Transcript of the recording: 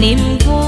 niềm vui.